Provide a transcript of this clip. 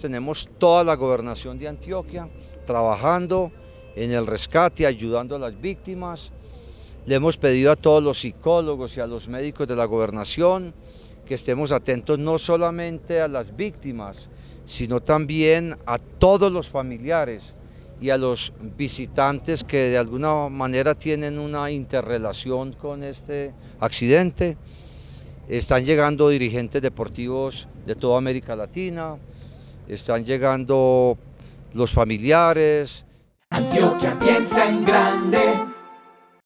tenemos toda la gobernación de Antioquia trabajando en el rescate, ayudando a las víctimas. Le hemos pedido a todos los psicólogos y a los médicos de la gobernación que estemos atentos no solamente a las víctimas, sino también a todos los familiares y a los visitantes que de alguna manera tienen una interrelación con este accidente. Están llegando dirigentes deportivos de toda América Latina, están llegando los familiares. Antioquia piensa en grande.